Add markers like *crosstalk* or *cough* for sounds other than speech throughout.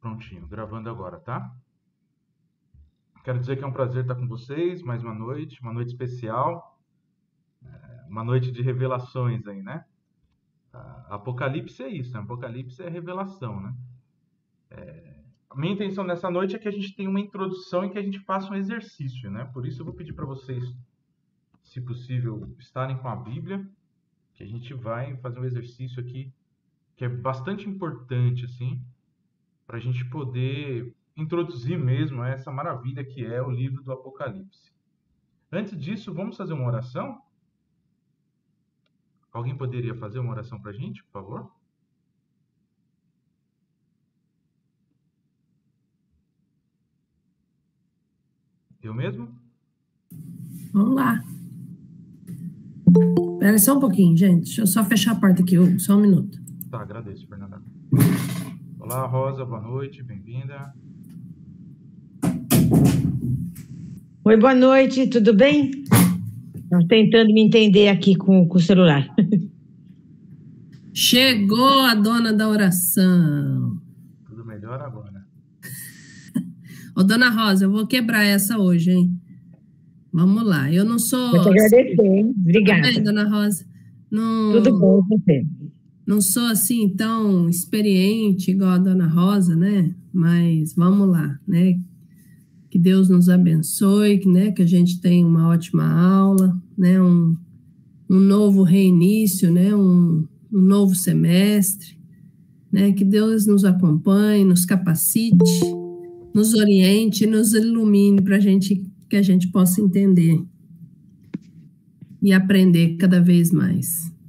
Prontinho, gravando agora, tá? Quero dizer que é um prazer estar com vocês mais uma noite, uma noite especial, é, uma noite de revelações aí, né? Apocalipse é isso, né? Apocalipse é revelação, né? É, a minha intenção nessa noite é que a gente tenha uma introdução e que a gente faça um exercício, né? Por isso eu vou pedir para vocês, se possível, estarem com a Bíblia, que a gente vai fazer um exercício aqui que é bastante importante, assim, para a gente poder introduzir mesmo essa maravilha que é o livro do Apocalipse. Antes disso, vamos fazer uma oração? Alguém poderia fazer uma oração para a gente, por favor? Eu mesmo? Vamos lá. Espera só um pouquinho, gente. Deixa eu só fechar a porta aqui, só um minuto. Tá, agradeço, Fernanda. Olá, Rosa, boa noite, bem-vinda. Oi, boa noite, tudo bem? Estou tentando me entender aqui com, com o celular. Chegou a dona da oração. Tudo melhor agora. Ô, dona Rosa, eu vou quebrar essa hoje, hein? Vamos lá. Eu não sou. Eu te agradecer, hein? Obrigada. Tudo bem, dona Rosa? Não... Tudo bom com você? Não sou assim tão experiente igual a dona Rosa, né? Mas vamos lá, né? Que Deus nos abençoe, né? Que a gente tenha uma ótima aula, né? Um, um novo reinício, né? Um, um novo semestre, né? Que Deus nos acompanhe, nos capacite, nos oriente, nos ilumine para gente que a gente possa entender e aprender cada vez mais.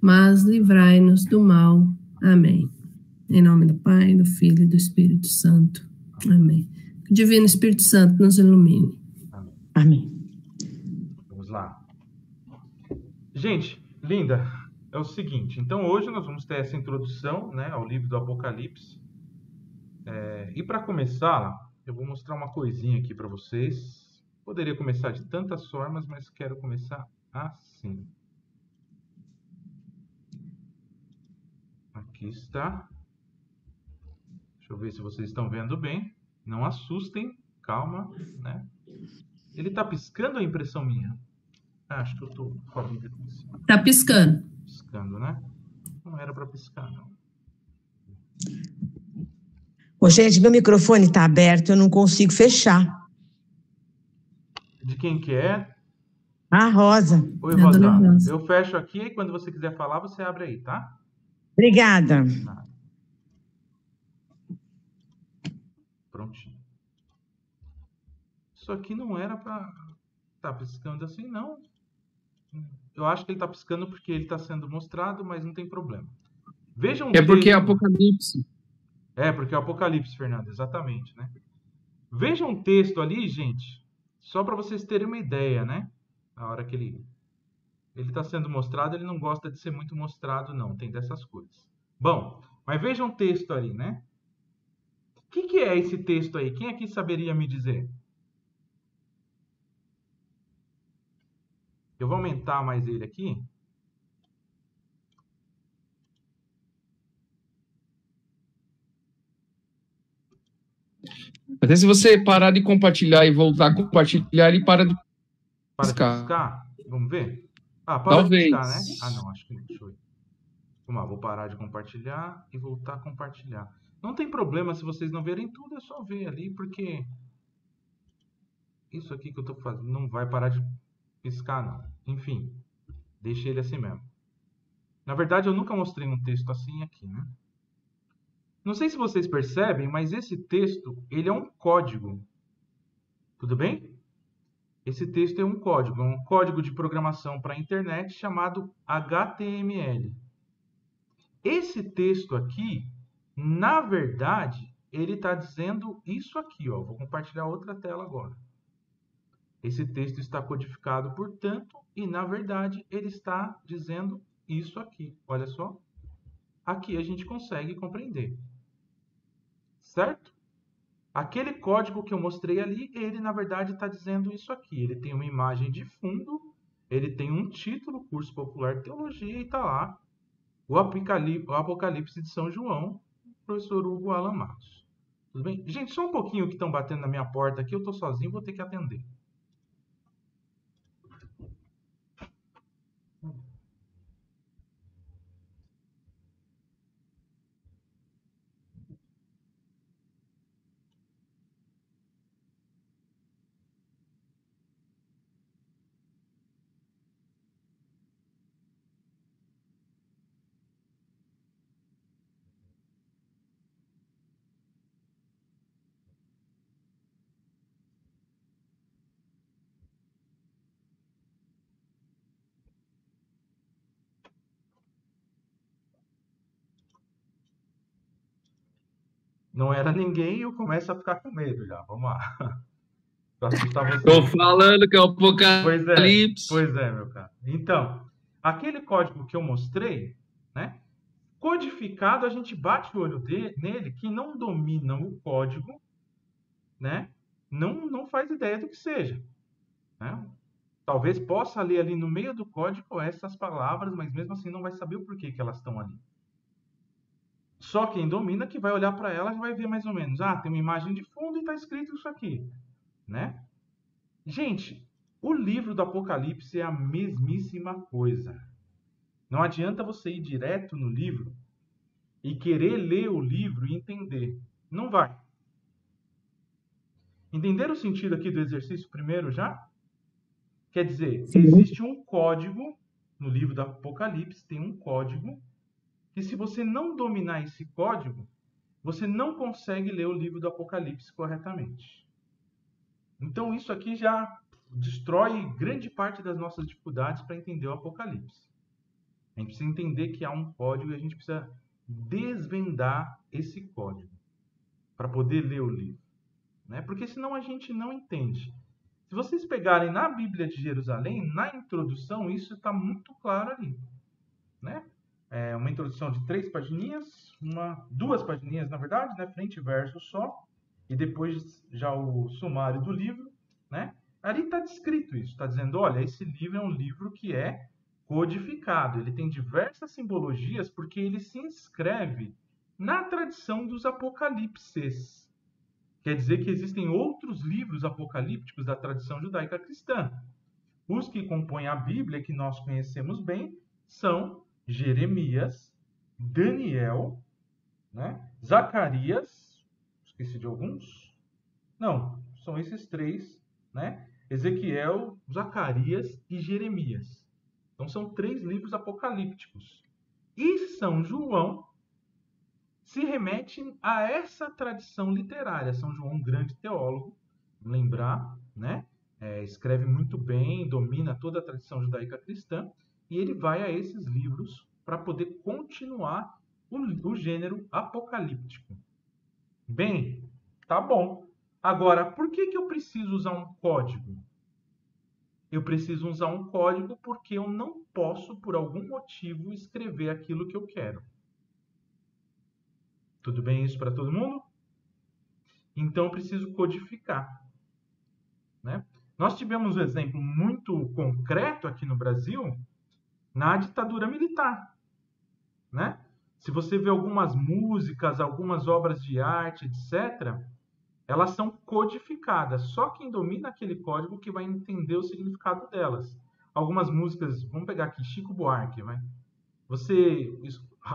mas livrai-nos do mal. Amém. Em nome do Pai, do Filho e do Espírito Santo. Amém. Que o Divino Espírito Santo nos ilumine. Amém. Amém. Vamos lá. Gente, linda, é o seguinte. Então, hoje nós vamos ter essa introdução né, ao livro do Apocalipse. É, e para começar, eu vou mostrar uma coisinha aqui para vocês. Poderia começar de tantas formas, mas quero começar assim. Aqui está. Deixa eu ver se vocês estão vendo bem. Não assustem, calma, né? Ele está piscando a impressão minha? Ah, acho que eu estou com a vida Tá piscando. Piscando, né? Não era para piscar, não. Ô, gente, meu microfone está aberto, eu não consigo fechar. De quem que é? A Rosa. Oi, Rosa. Eu fecho aqui e quando você quiser falar, você abre aí, tá? Obrigada. Prontinho. Isso aqui não era para estar tá piscando assim, não. Eu acho que ele está piscando porque ele está sendo mostrado, mas não tem problema. Vejam. É porque é Apocalipse. É, porque é Apocalipse, Fernando, exatamente, né? Vejam um texto ali, gente, só para vocês terem uma ideia, né? A hora que ele ele está sendo mostrado, ele não gosta de ser muito mostrado, não. Tem dessas coisas. Bom, mas veja um texto ali, né? O que, que é esse texto aí? Quem aqui saberia me dizer? Eu vou aumentar mais ele aqui. Até se você parar de compartilhar e voltar a compartilhar, ele para de. Para de piscar? Vamos ver? Ah, pode Talvez. né? Ah, não, acho que não. Deixa eu Vamos lá, vou parar de compartilhar e voltar a compartilhar. Não tem problema se vocês não verem tudo, é só ver ali, porque isso aqui que eu estou fazendo não vai parar de piscar, não. Enfim, deixei ele assim mesmo. Na verdade, eu nunca mostrei um texto assim aqui, né? Não sei se vocês percebem, mas esse texto, ele é um código. Tudo bem? Esse texto é um código, é um código de programação para a internet chamado HTML. Esse texto aqui, na verdade, ele está dizendo isso aqui, ó. Vou compartilhar outra tela agora. Esse texto está codificado, portanto, e na verdade ele está dizendo isso aqui. Olha só. Aqui a gente consegue compreender. Certo? Aquele código que eu mostrei ali, ele na verdade está dizendo isso aqui. Ele tem uma imagem de fundo, ele tem um título, Curso Popular Teologia, e está lá o Apocalipse, o Apocalipse de São João, professor Hugo Alan Matos. Tudo bem? Gente, só um pouquinho que estão batendo na minha porta aqui, eu estou sozinho, vou ter que atender. Não era ninguém eu começo a ficar com medo já. Vamos lá. *laughs* Estou falando que é o Apocalipse. Pois é, pois é, meu cara. Então, aquele código que eu mostrei, né? Codificado, a gente bate o olho nele, que não domina o código, né? Não, não faz ideia do que seja. Né? Talvez possa ler ali no meio do código essas palavras, mas mesmo assim não vai saber o porquê que elas estão ali. Só quem domina que vai olhar para ela vai ver mais ou menos. Ah, tem uma imagem de fundo e está escrito isso aqui, né? Gente, o livro do Apocalipse é a mesmíssima coisa. Não adianta você ir direto no livro e querer ler o livro e entender. Não vai. Entender o sentido aqui do exercício primeiro já? Quer dizer, existe um código no livro do Apocalipse, tem um código que se você não dominar esse código, você não consegue ler o livro do Apocalipse corretamente. Então isso aqui já destrói grande parte das nossas dificuldades para entender o Apocalipse. A gente precisa entender que há um código e a gente precisa desvendar esse código para poder ler o livro, né? Porque senão a gente não entende. Se vocês pegarem na Bíblia de Jerusalém, na introdução, isso está muito claro ali, né? É, uma introdução de três pagininhas, uma, duas pagininhas, na verdade, né, frente e verso só, e depois já o sumário do livro, né? Ali está descrito isso, está dizendo, olha, esse livro é um livro que é codificado, ele tem diversas simbologias porque ele se inscreve na tradição dos apocalipses. Quer dizer que existem outros livros apocalípticos da tradição judaica cristã. Os que compõem a Bíblia, que nós conhecemos bem, são Jeremias, Daniel, né? Zacarias, esqueci de alguns? Não, são esses três, né? Ezequiel, Zacarias e Jeremias. Então são três livros apocalípticos. E São João se remete a essa tradição literária. São João, um grande teólogo, lembrar, né? É, escreve muito bem, domina toda a tradição judaica cristã e ele vai a esses livros para poder continuar o, o gênero apocalíptico. Bem, tá bom. Agora, por que, que eu preciso usar um código? Eu preciso usar um código porque eu não posso, por algum motivo, escrever aquilo que eu quero. Tudo bem isso para todo mundo? Então eu preciso codificar. Né? Nós tivemos um exemplo muito concreto aqui no Brasil na ditadura militar, né? Se você vê algumas músicas, algumas obras de arte, etc., elas são codificadas. Só quem domina aquele código que vai entender o significado delas. Algumas músicas, vamos pegar aqui Chico Buarque, vai. Você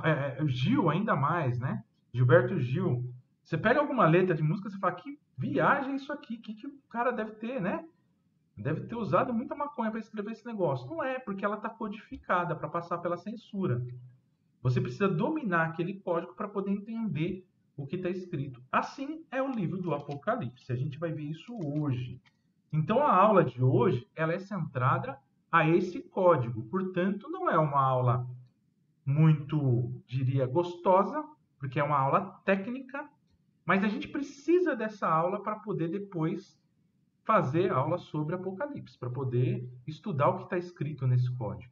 é, é, Gil ainda mais, né? Gilberto Gil. Você pega alguma letra de música, você fala que viagem isso aqui, que que o cara deve ter, né? deve ter usado muita maconha para escrever esse negócio. Não é, porque ela está codificada para passar pela censura. Você precisa dominar aquele código para poder entender o que está escrito. Assim é o livro do Apocalipse. A gente vai ver isso hoje. Então a aula de hoje ela é centrada a esse código. Portanto, não é uma aula muito, diria, gostosa, porque é uma aula técnica, Mas a gente precisa dessa aula para poder depois fazer aula sobre Apocalipse, para poder estudar o que está escrito nesse código.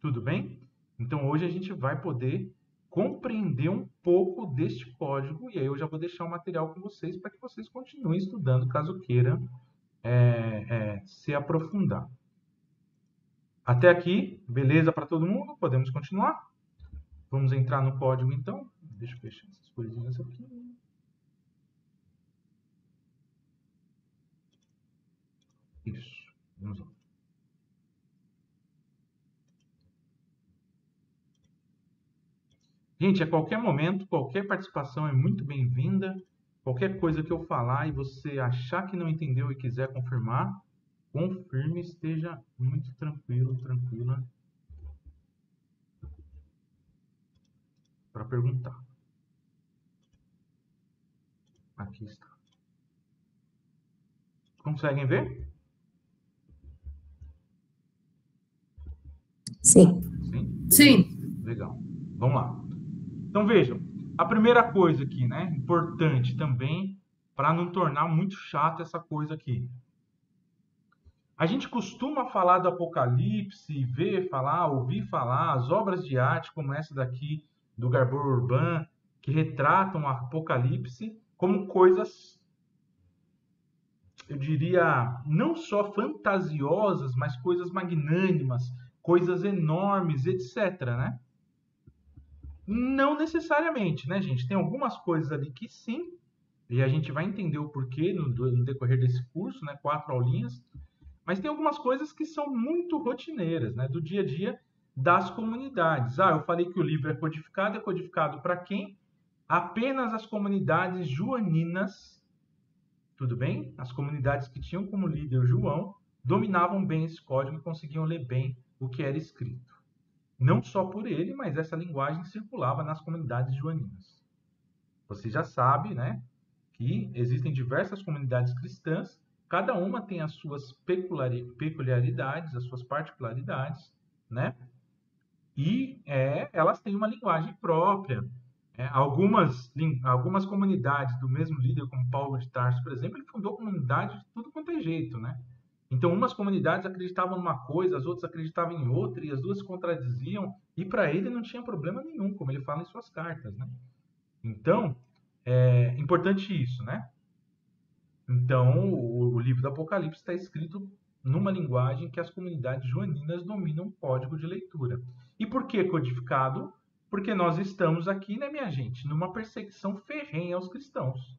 Tudo bem? Então hoje a gente vai poder compreender um pouco deste código e aí eu já vou deixar o material com vocês para que vocês continuem estudando caso queira é, é, se aprofundar. Até aqui, beleza para todo mundo? Podemos continuar? Vamos entrar no código então. Deixa eu fechar essas coisinhas aqui. Isso. Vamos lá. Gente, a qualquer momento, qualquer participação é muito bem-vinda. Qualquer coisa que eu falar e você achar que não entendeu e quiser confirmar, confirme, esteja muito tranquilo, tranquila para perguntar. Aqui está. Conseguem ver? Sim. Sim? Sim. Legal. Vamos lá. Então vejam, a primeira coisa aqui, né, importante também, para não tornar muito chato essa coisa aqui. A gente costuma falar do Apocalipse, ver falar, ouvir falar, as obras de arte como essa daqui do Garbor Urban, que retratam o Apocalipse como coisas, eu diria, não só fantasiosas, mas coisas magnânimas, coisas enormes, etc, né? Não necessariamente, né, gente? Tem algumas coisas ali que sim, e a gente vai entender o porquê no, no decorrer desse curso, né? Quatro aulinhas. Mas tem algumas coisas que são muito rotineiras, né? Do dia a dia das comunidades. Ah, eu falei que o livro é codificado, é codificado para quem? Apenas as comunidades joaninas, tudo bem? As comunidades que tinham como líder João dominavam bem esse código e conseguiam ler bem o que era escrito. Não só por ele, mas essa linguagem circulava nas comunidades joaninas. Você já sabe, né, que existem diversas comunidades cristãs, cada uma tem as suas peculiaridades, as suas particularidades, né? E é, elas têm uma linguagem própria. É, algumas, algumas comunidades do mesmo líder, como Paulo de Tarso, por exemplo, ele fundou comunidades de tudo quanto é jeito, né? Então, umas comunidades acreditavam numa coisa, as outras acreditavam em outra, e as duas contradiziam, e para ele não tinha problema nenhum, como ele fala em suas cartas, né? Então, é importante isso, né? Então, o, o livro do Apocalipse está escrito numa linguagem que as comunidades joaninas dominam o código de leitura. E por que codificado? Porque nós estamos aqui, né, minha gente, numa perseguição ferrenha aos cristãos.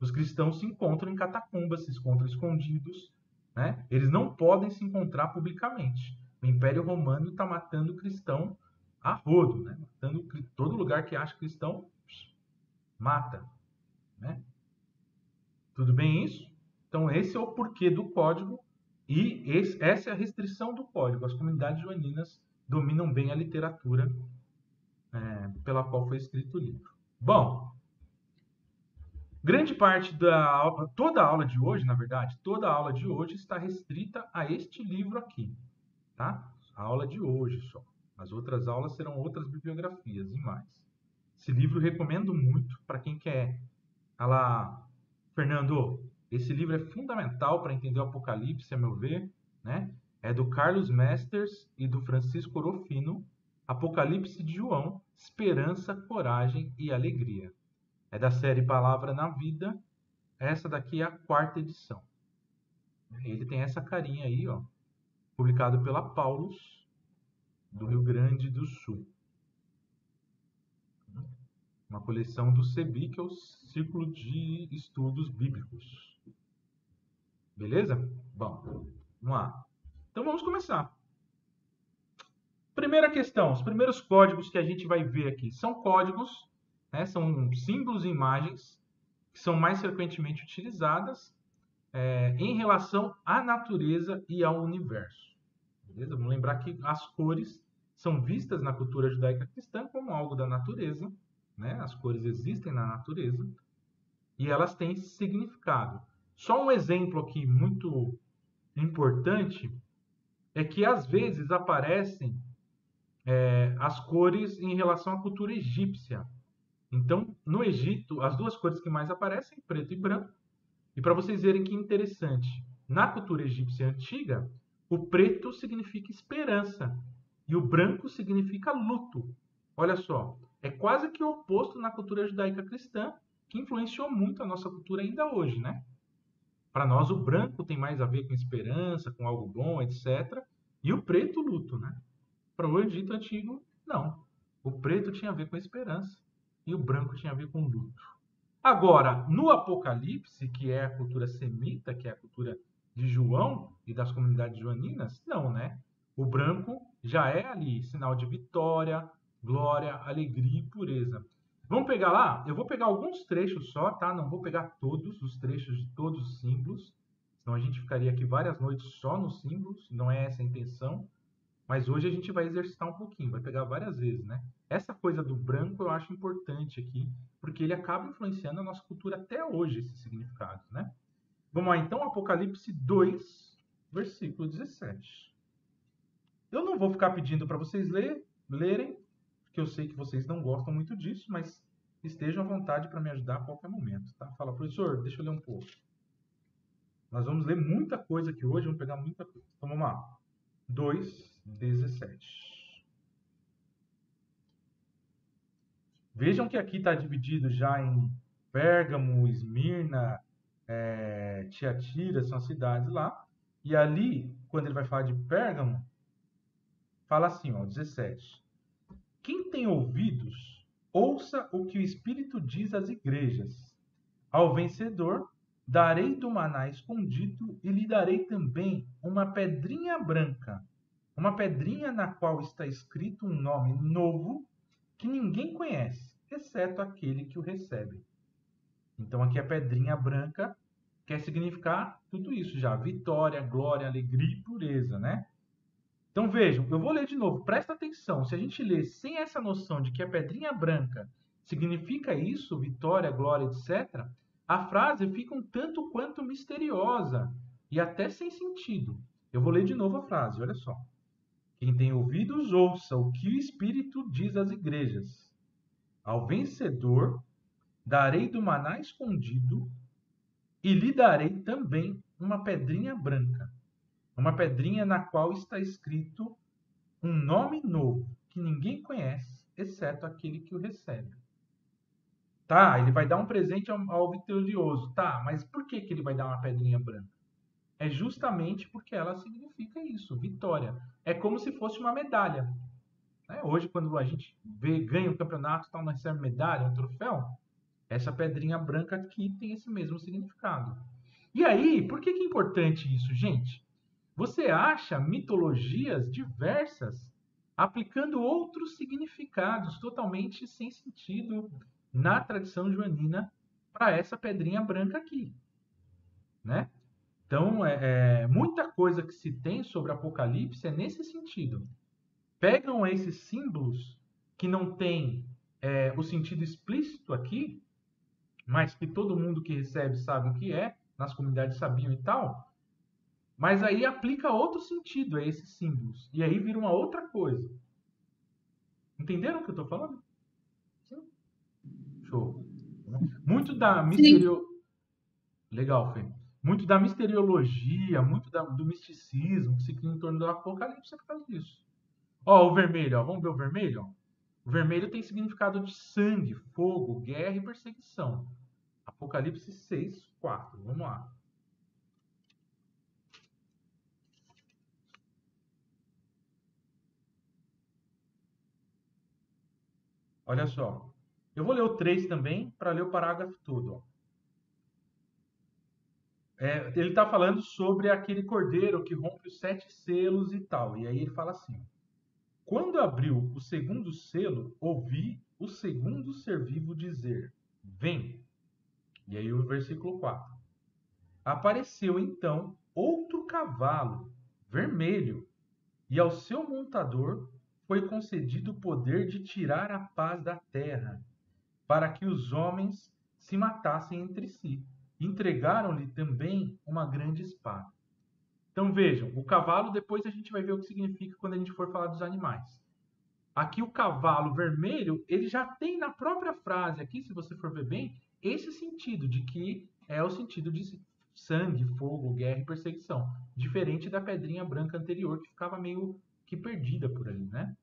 Os cristãos se encontram em catacumbas, se encontram escondidos, né? Eles não podem se encontrar publicamente. O Império Romano está matando cristão a rodo, né? matando todo lugar que acha cristão, mata. Né? Tudo bem isso? Então, esse é o porquê do código e esse, essa é a restrição do código. As comunidades joaninas dominam bem a literatura é, pela qual foi escrito o livro. Bom, Grande parte da aula, toda a aula de hoje, na verdade, toda a aula de hoje está restrita a este livro aqui, tá? A aula de hoje só. As outras aulas serão outras bibliografias e mais. Esse livro eu recomendo muito para quem quer. Olha Fernando, esse livro é fundamental para entender o Apocalipse, a meu ver, né? É do Carlos Masters e do Francisco Orofino, Apocalipse de João, Esperança, Coragem e Alegria. É da série Palavra na Vida. Essa daqui é a quarta edição. Ele tem essa carinha aí, ó, publicado pela Paulus, do Rio Grande do Sul. Uma coleção do CEBI, que é o Círculo de Estudos Bíblicos. Beleza? Bom, vamos lá. Então vamos começar. Primeira questão, os primeiros códigos que a gente vai ver aqui são códigos né? São símbolos e imagens que são mais frequentemente utilizadas é, em relação à natureza e ao universo. Beleza? Vamos lembrar que as cores são vistas na cultura judaica cristã como algo da natureza. Né? As cores existem na natureza e elas têm significado. Só um exemplo aqui muito importante é que às vezes aparecem é, as cores em relação à cultura egípcia. Então, no Egito, as duas cores que mais aparecem, preto e branco. E para vocês verem que interessante, na cultura egípcia antiga, o preto significa esperança e o branco significa luto. Olha só, é quase que o oposto na cultura judaica cristã, que influenciou muito a nossa cultura ainda hoje, né? Para nós, o branco tem mais a ver com esperança, com algo bom, etc. E o preto, luto, né? Para o Egito antigo, não. O preto tinha a ver com esperança e o branco tinha a ver com luto. Agora, no Apocalipse, que é a cultura semita, que é a cultura de João e das comunidades joaninas, não, né? O branco já é ali sinal de vitória, glória, alegria e pureza. Vamos pegar lá? Eu vou pegar alguns trechos só, tá? Não vou pegar todos os trechos de todos os símbolos, senão a gente ficaria aqui várias noites só nos símbolos, não é essa a intenção. Mas hoje a gente vai exercitar um pouquinho, vai pegar várias vezes, né? Essa coisa do branco eu acho importante aqui, porque ele acaba influenciando a nossa cultura até hoje, esses significados, né? Vamos lá, então, Apocalipse 2, versículo 17. Eu não vou ficar pedindo para vocês ler, lerem, porque eu sei que vocês não gostam muito disso, mas estejam à vontade para me ajudar a qualquer momento, tá? Fala, professor, deixa eu ler um pouco. Nós vamos ler muita coisa aqui hoje, vamos pegar muita coisa. Então, vamos lá. 2, 17. Vejam que aqui está dividido já em Pérgamo, Esmirna, é, Tiatira, são cidades lá. E ali, quando ele vai falar de Pérgamo, fala assim, ó, 17. Quem tem ouvidos, ouça o que o Espírito diz às igrejas. Ao vencedor, darei do maná escondido e lhe darei também uma pedrinha branca uma pedrinha na qual está escrito um nome novo que ninguém conhece, exceto aquele que o recebe. Então aqui a pedrinha branca quer significar tudo isso já: vitória, glória, alegria e pureza, né? Então vejam, eu vou ler de novo, presta atenção. Se a gente ler sem essa noção de que a pedrinha branca significa isso, vitória, glória, etc., a frase fica um tanto quanto misteriosa e até sem sentido. Eu vou ler de novo a frase, olha só. Quem tem ouvidos, ouça o que o Espírito diz às igrejas. Ao vencedor, darei do maná escondido e lhe darei também uma pedrinha branca, uma pedrinha na qual está escrito um nome novo que ninguém conhece, exceto aquele que o recebe. Tá, ele vai dar um presente ao, ao vitorioso. Tá, mas por que, que ele vai dar uma pedrinha branca? É justamente porque ela significa isso, vitória. É como se fosse uma medalha. Né? Hoje, quando a gente vê, ganha o campeonato, tal, não recebe medalha, um troféu, essa pedrinha branca aqui tem esse mesmo significado. E aí, por que, que é importante isso, gente? Você acha mitologias diversas aplicando outros significados totalmente sem sentido na tradição joanina para essa pedrinha branca aqui, né? Então, é, é, muita coisa que se tem sobre Apocalipse é nesse sentido. Pegam esses símbolos que não têm é, o sentido explícito aqui, mas que todo mundo que recebe sabe o que é, nas comunidades sabiam e tal, mas aí aplica outro sentido a esses símbolos. E aí vira uma outra coisa. Entenderam o que eu estou falando? Sim? Show. Muito da misterio... Legal, Fê muito da misteriologia, muito da, do misticismo que se cria em torno do Apocalipse é por causa disso. Ó, o vermelho, ó, vamos ver o vermelho? Ó. O vermelho tem significado de sangue, fogo, guerra e perseguição. Apocalipse 6, 4. Vamos lá. Olha só. Eu vou ler o 3 também para ler o parágrafo todo. Ó. É, ele está falando sobre aquele cordeiro que rompe os sete selos e tal. E aí ele fala assim: Quando abriu o segundo selo, ouvi o segundo ser vivo dizer: Vem. E aí o versículo 4. Apareceu então outro cavalo, vermelho, e ao seu montador foi concedido o poder de tirar a paz da terra, para que os homens se matassem entre si entregaram-lhe também uma grande espada. Então vejam, o cavalo, depois a gente vai ver o que significa quando a gente for falar dos animais. aqui o cavalo vermelho, ele já tem na própria frase aqui, se você for ver bem, esse sentido de que é o sentido de sangue, fogo, guerra e perseguição, diferente da pedrinha branca anterior que ficava meio que perdida por ali, né?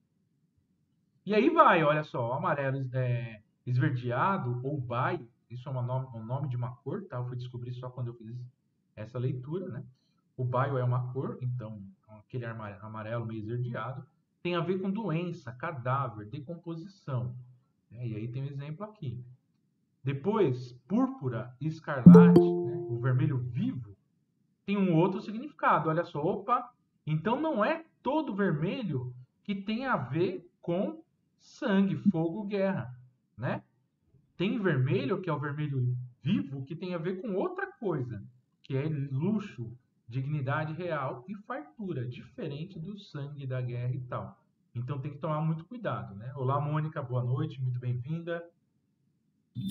E aí vai, olha só, o amarelo é, esverdeado ou baio, isso é nome, um nome de uma cor, tá? Eu fui descobrir só quando eu fiz essa leitura, né? O baio é uma cor, então aquele amarelo meio esverdeado tem a ver com doença, cadáver, decomposição. Né? E aí tem um exemplo aqui. Depois, púrpura e escarlate, né? o vermelho vivo, tem um outro significado. Olha só, opa, então não é todo vermelho que tem a ver com sangue, fogo, guerra, né? Tem vermelho, que é o vermelho vivo, que tem a ver com outra coisa, que é luxo, dignidade real e fartura, diferente do sangue da guerra e tal. Então tem que tomar muito cuidado, né? Olá, Mônica, boa noite, muito bem-vinda.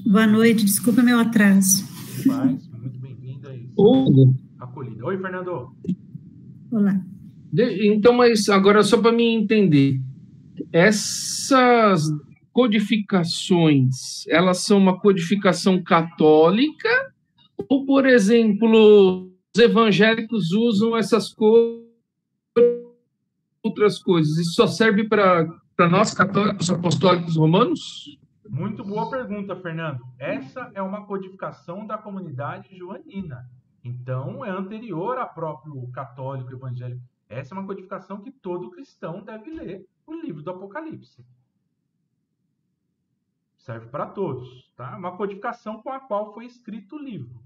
Boa noite, desculpa meu atraso. Paz, muito bem-vinda e acolhida. Oi, Fernando. Olá. Então, mas agora só para me entender, essas codificações, elas são uma codificação católica ou, por exemplo, os evangélicos usam essas coisas outras coisas? Isso só serve para nós católicos apostólicos romanos? Muito boa pergunta, Fernando. Essa é uma codificação da comunidade joanina. Então, é anterior ao próprio católico evangélico. Essa é uma codificação que todo cristão deve ler o livro do Apocalipse. Serve para todos, tá? Uma codificação com a qual foi escrito o livro.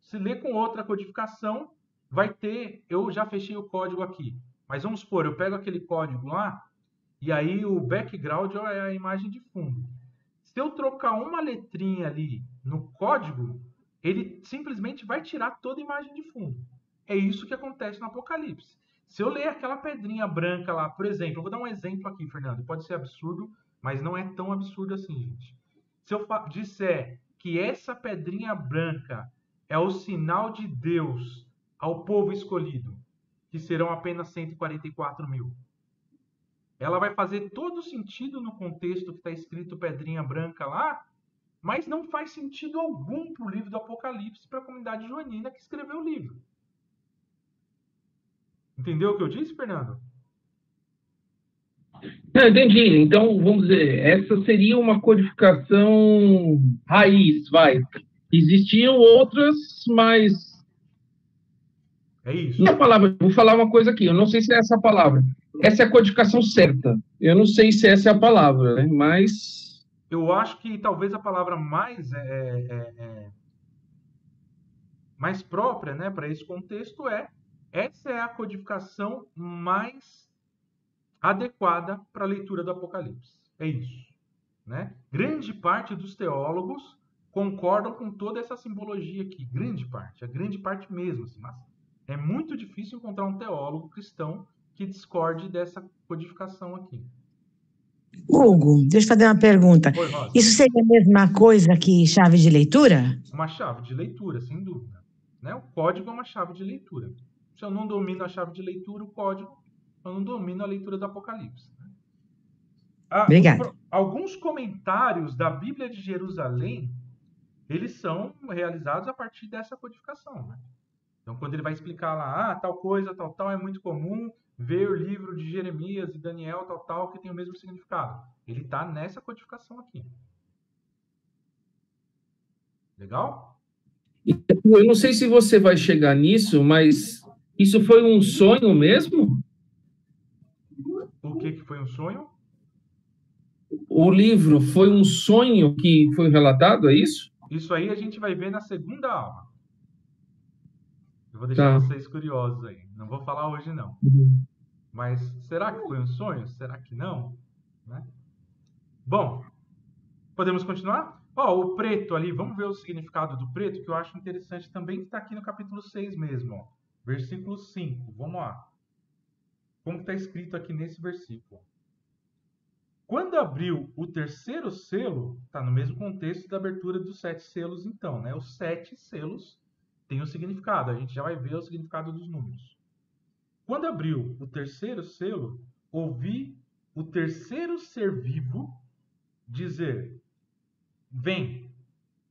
Se ler com outra codificação, vai ter. Eu já fechei o código aqui, mas vamos supor, eu pego aquele código lá e aí o background é a imagem de fundo. Se eu trocar uma letrinha ali no código, ele simplesmente vai tirar toda a imagem de fundo. É isso que acontece no Apocalipse. Se eu ler aquela pedrinha branca lá, por exemplo, eu vou dar um exemplo aqui, Fernando. Pode ser absurdo, mas não é tão absurdo assim, gente. Se eu disser que essa pedrinha branca é o sinal de Deus ao povo escolhido, que serão apenas 144 mil, ela vai fazer todo sentido no contexto que está escrito pedrinha branca lá, mas não faz sentido algum para o livro do Apocalipse, para a comunidade joanina que escreveu o livro. Entendeu o que eu disse, Fernando? Entendi. Então, vamos dizer, essa seria uma codificação raiz, vai. Existiam outras, mas. É isso. Não palavra, vou falar uma coisa aqui, eu não sei se é essa a palavra. Essa é a codificação certa. Eu não sei se essa é a palavra, né? mas. Eu acho que talvez a palavra mais é, é, é, é mais própria né, para esse contexto é essa é a codificação mais adequada para a leitura do Apocalipse. É isso. Né? Grande parte dos teólogos concordam com toda essa simbologia aqui. Grande parte, a grande parte mesmo. Assim, mas é muito difícil encontrar um teólogo cristão que discorde dessa codificação aqui. Hugo, deixa eu fazer uma pergunta. Oi, Isso seria a mesma coisa que chave de leitura? Uma chave de leitura, sem dúvida. Né? O código é uma chave de leitura. Se eu não domino a chave de leitura, o código, eu não domino a leitura do Apocalipse. Né? Ah, Obrigada. Alguns comentários da Bíblia de Jerusalém, eles são realizados a partir dessa codificação. Né? Então, quando ele vai explicar lá, ah, tal coisa, tal, tal, é muito comum ver o livro de Jeremias e Daniel, tal, tal, que tem o mesmo significado. Ele está nessa codificação aqui. Legal? Eu não sei se você vai chegar nisso, mas isso foi um sonho mesmo? O que, que foi um sonho? O livro foi um sonho que foi relatado, é isso? Isso aí a gente vai ver na segunda aula. Eu vou deixar tá. vocês curiosos aí. Não vou falar hoje, não. Uhum. Mas será que foi um sonho? Será que não? Né? Bom, podemos continuar? Ó, oh, o preto ali, vamos ver o significado do preto, que eu acho interessante também, que está aqui no capítulo 6 mesmo. Ó. Versículo 5, vamos lá. Como está escrito aqui nesse versículo? Quando abriu o terceiro selo, está no mesmo contexto da abertura dos sete selos, então, né? Os sete selos têm um significado, a gente já vai ver o significado dos números. Quando abriu o terceiro selo, ouvi o terceiro ser vivo dizer: Vem,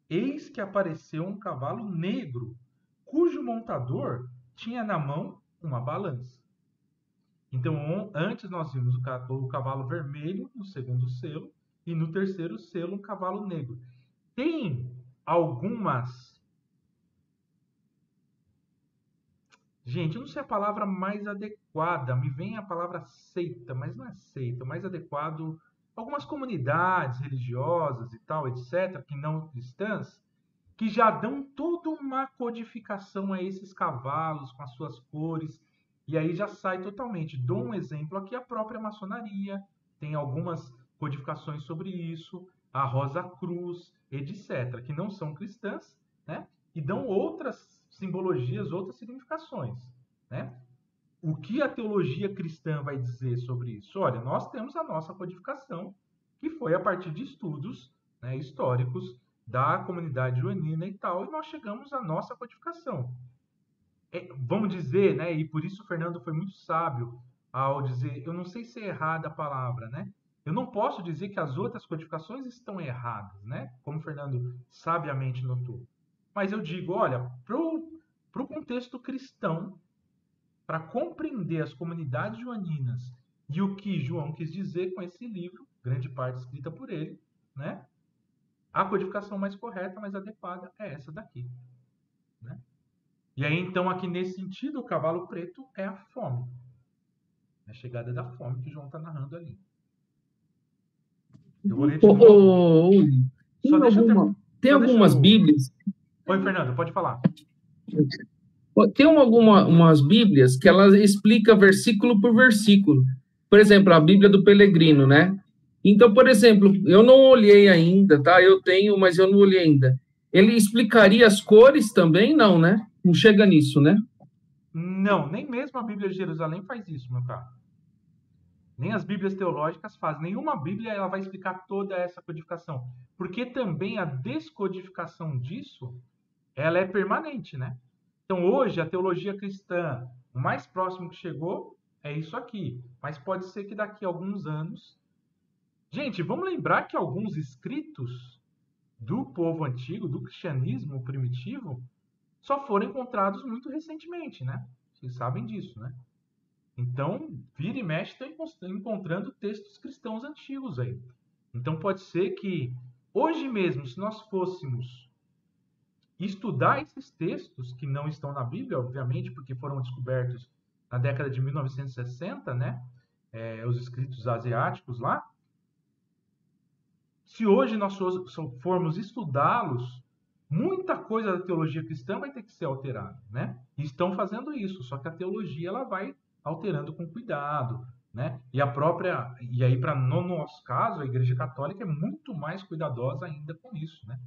eis que apareceu um cavalo negro, cujo montador tinha na mão uma balança. Então, antes nós vimos o cavalo vermelho no segundo selo e no terceiro selo um cavalo negro. Tem algumas Gente, eu não sei a palavra mais adequada, me vem a palavra seita, mas não é seita, mais adequado. Algumas comunidades religiosas e tal, etc., que não cristãs, que já dão toda uma codificação a esses cavalos com as suas cores, e aí já sai totalmente. Dou um exemplo aqui: a própria maçonaria tem algumas codificações sobre isso, a Rosa Cruz, etc., que não são cristãs, né? E dão outras simbologias, outras significações, né? O que a teologia cristã vai dizer sobre isso? Olha, nós temos a nossa codificação, que foi a partir de estudos né, históricos da comunidade joanina e tal, e nós chegamos à nossa codificação. É, vamos dizer, né, e por isso o Fernando foi muito sábio ao dizer, eu não sei se é errada a palavra, né? Eu não posso dizer que as outras codificações estão erradas, né? Como o Fernando sabiamente notou. Mas eu digo, olha, para o contexto cristão, para compreender as comunidades joaninas e o que João quis dizer com esse livro, grande parte escrita por ele, né? A codificação mais correta, mais adequada é essa daqui. Né? E aí, então, aqui nesse sentido, o cavalo preto é a fome. É a chegada da fome que João está narrando ali. Eu vou ler de novo. Só deixa eu ter... Tem algumas eu... Bíblias Oi, Fernando, pode falar. Tem algumas Bíblias que ela explica versículo por versículo. Por exemplo, a Bíblia do Pelegrino, né? Então, por exemplo, eu não olhei ainda, tá? Eu tenho, mas eu não olhei ainda. Ele explicaria as cores também? Não, né? Não chega nisso, né? Não, nem mesmo a Bíblia de Jerusalém faz isso, meu caro. Nem as Bíblias teológicas fazem. Nenhuma Bíblia ela vai explicar toda essa codificação. Porque também a descodificação disso ela é permanente, né? Então, hoje, a teologia cristã, o mais próximo que chegou é isso aqui. Mas pode ser que daqui a alguns anos. Gente, vamos lembrar que alguns escritos do povo antigo, do cristianismo primitivo, só foram encontrados muito recentemente, né? Vocês sabem disso, né? Então, vira e mexe, estão encontrando textos cristãos antigos aí. Então, pode ser que hoje mesmo, se nós fôssemos estudar esses textos que não estão na Bíblia, obviamente, porque foram descobertos na década de 1960, né? É, os escritos asiáticos lá. Se hoje nós formos estudá-los, muita coisa da teologia cristã vai ter que ser alterada, né? Estão fazendo isso, só que a teologia ela vai alterando com cuidado, né? E a própria e aí para no nosso caso a Igreja Católica é muito mais cuidadosa ainda com isso, né?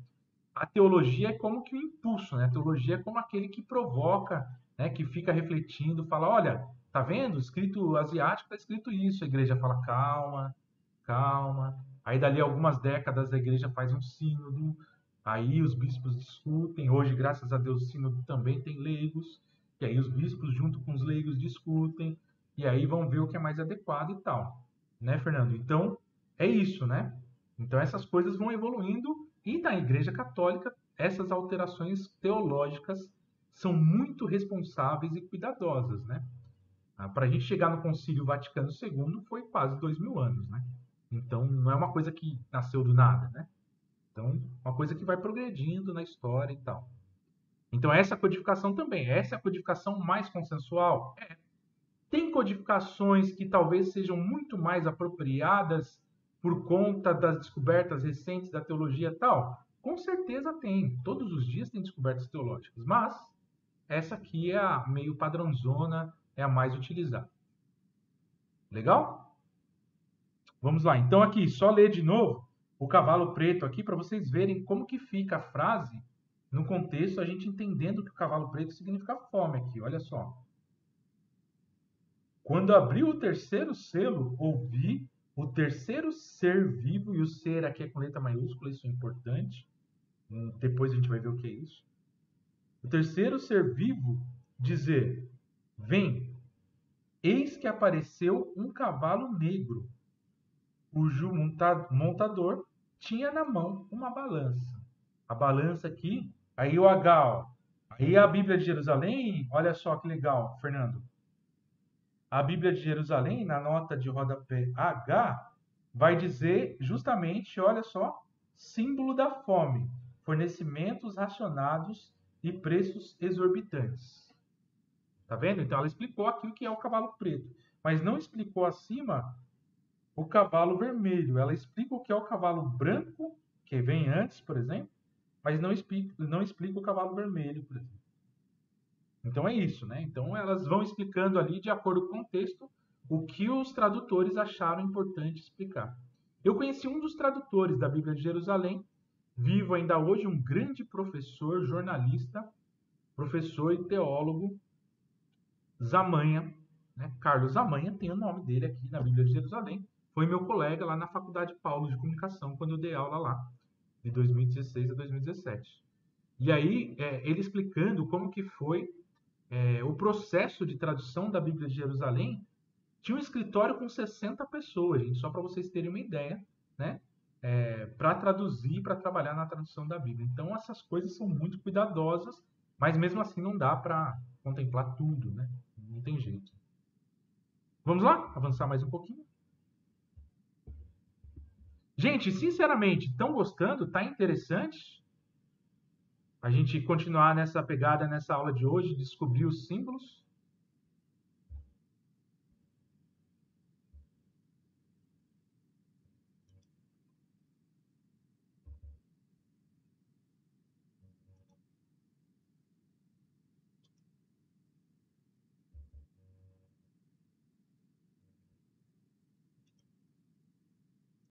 a teologia é como que o um impulso, né? A teologia é como aquele que provoca, né? Que fica refletindo, fala, olha, tá vendo? Escrito asiático, tá escrito isso. A igreja fala, calma, calma. Aí dali algumas décadas a igreja faz um sínodo, aí os bispos discutem. Hoje, graças a Deus, o sínodo também tem leigos, e aí os bispos junto com os leigos discutem, e aí vão ver o que é mais adequado e tal. Né, Fernando? Então, é isso, né? Então essas coisas vão evoluindo e na Igreja Católica, essas alterações teológicas são muito responsáveis e cuidadosas, né? Ah, Para a gente chegar no Concílio Vaticano II foi quase dois mil anos, né? Então não é uma coisa que nasceu do nada, né? Então uma coisa que vai progredindo na história e tal. Então essa codificação também, essa é a codificação mais consensual. É. Tem codificações que talvez sejam muito mais apropriadas por conta das descobertas recentes da teologia tal? Com certeza tem. Todos os dias tem descobertas teológicas. Mas essa aqui é a meio padrãozona, é a mais utilizada. Legal? Vamos lá. Então aqui, só ler de novo o cavalo preto aqui para vocês verem como que fica a frase no contexto, a gente entendendo que o cavalo preto significa fome aqui. Olha só. Quando abriu o terceiro selo, ouvi o terceiro ser vivo, e o ser aqui é com letra maiúscula, isso é importante. Hum, depois a gente vai ver o que é isso. O terceiro ser vivo dizer: Vem, eis que apareceu um cavalo negro, cujo montador tinha na mão uma balança. A balança aqui, aí o H, ó, aí a Bíblia de Jerusalém, olha só que legal, Fernando. A Bíblia de Jerusalém, na nota de rodapé H, vai dizer justamente, olha só, símbolo da fome, fornecimentos racionados e preços exorbitantes. Tá vendo? Então ela explicou aqui o que é o cavalo preto, mas não explicou acima o cavalo vermelho. Ela explica o que é o cavalo branco, que vem antes, por exemplo, mas não explica, não explica o cavalo vermelho, por exemplo. Então é isso, né? Então elas vão explicando ali, de acordo com o contexto, o que os tradutores acharam importante explicar. Eu conheci um dos tradutores da Bíblia de Jerusalém, vivo ainda hoje, um grande professor, jornalista, professor e teólogo, Zamanha, né? Carlos Zamanha tem o nome dele aqui na Bíblia de Jerusalém. Foi meu colega lá na Faculdade Paulo de Comunicação, quando eu dei aula lá, de 2016 a 2017. E aí, é, ele explicando como que foi é, o processo de tradução da Bíblia de Jerusalém, tinha um escritório com 60 pessoas, gente, só para vocês terem uma ideia, né? É, para traduzir, para trabalhar na tradução da Bíblia. Então, essas coisas são muito cuidadosas, mas mesmo assim não dá para contemplar tudo, né? Não tem jeito. Vamos lá? Avançar mais um pouquinho? Gente, sinceramente, estão gostando? Tá interessante? A gente continuar nessa pegada nessa aula de hoje, descobrir os símbolos?